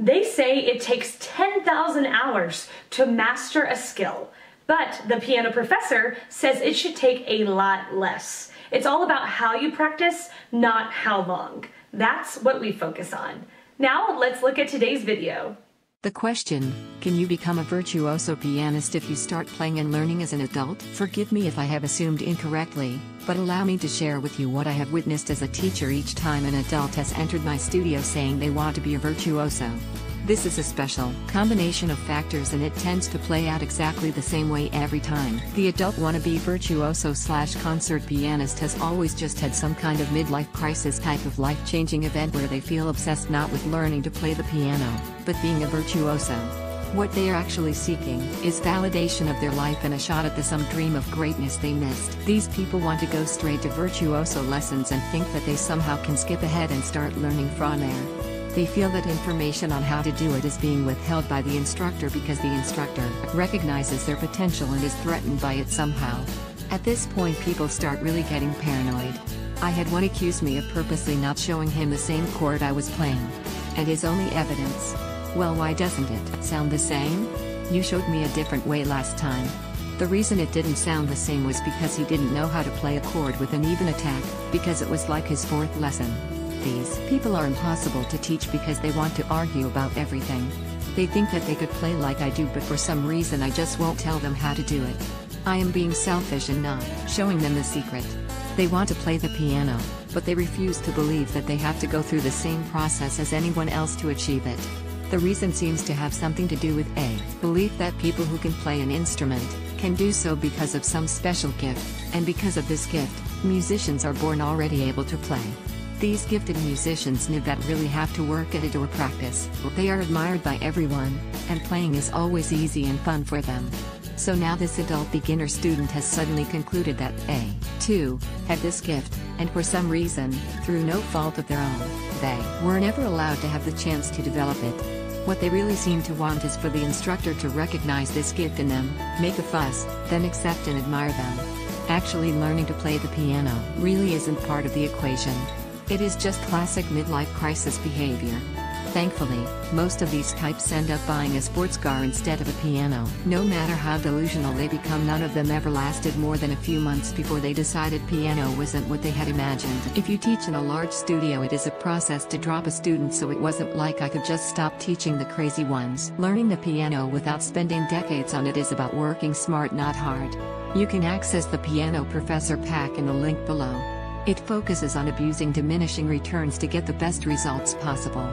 They say it takes 10,000 hours to master a skill, but the piano professor says it should take a lot less. It's all about how you practice, not how long. That's what we focus on. Now let's look at today's video. The question Can you become a virtuoso pianist if you start playing and learning as an adult? Forgive me if I have assumed incorrectly, but allow me to share with you what I have witnessed as a teacher each time an adult has entered my studio saying they want to be a virtuoso. This is a special combination of factors and it tends to play out exactly the same way every time. The adult wannabe virtuoso slash concert pianist has always just had some kind of midlife crisis type of life-changing event where they feel obsessed not with learning to play the piano, but being a virtuoso. What they are actually seeking is validation of their life and a shot at the some dream of greatness they missed. These people want to go straight to virtuoso lessons and think that they somehow can skip ahead and start learning from there. They feel that information on how to do it is being withheld by the instructor because the instructor recognizes their potential and is threatened by it somehow. At this point people start really getting paranoid. I had one accuse me of purposely not showing him the same chord I was playing. And his only evidence. Well why doesn't it sound the same? You showed me a different way last time. The reason it didn't sound the same was because he didn't know how to play a chord with an even attack, because it was like his fourth lesson. These people are impossible to teach because they want to argue about everything. They think that they could play like I do but for some reason I just won't tell them how to do it. I am being selfish and not showing them the secret. They want to play the piano, but they refuse to believe that they have to go through the same process as anyone else to achieve it. The reason seems to have something to do with a belief that people who can play an instrument can do so because of some special gift, and because of this gift, musicians are born already able to play. These gifted musicians never really have to work at it or practice. They are admired by everyone, and playing is always easy and fun for them. So now this adult beginner student has suddenly concluded that A, too, had this gift, and for some reason, through no fault of their own, they were never allowed to have the chance to develop it. What they really seem to want is for the instructor to recognize this gift in them, make a fuss, then accept and admire them. Actually learning to play the piano really isn't part of the equation. It is just classic midlife crisis behavior. Thankfully, most of these types end up buying a sports car instead of a piano. No matter how delusional they become none of them ever lasted more than a few months before they decided piano wasn't what they had imagined. If you teach in a large studio it is a process to drop a student so it wasn't like I could just stop teaching the crazy ones. Learning the piano without spending decades on it is about working smart not hard. You can access the Piano Professor pack in the link below. It focuses on abusing diminishing returns to get the best results possible.